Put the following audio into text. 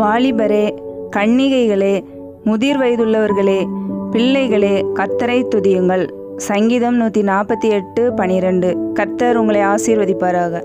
வாலிபரே கன்னிகைகளே முதிர் வயதுள்ளவர்களே பிள்ளைகளே கத்தரை துதியுங்கள். சங்கீதம் நூற்றி நாற்பத்தி எட்டு பனிரெண்டு. கத்தர் உங்களை ஆசீர்வதிப்பாராக.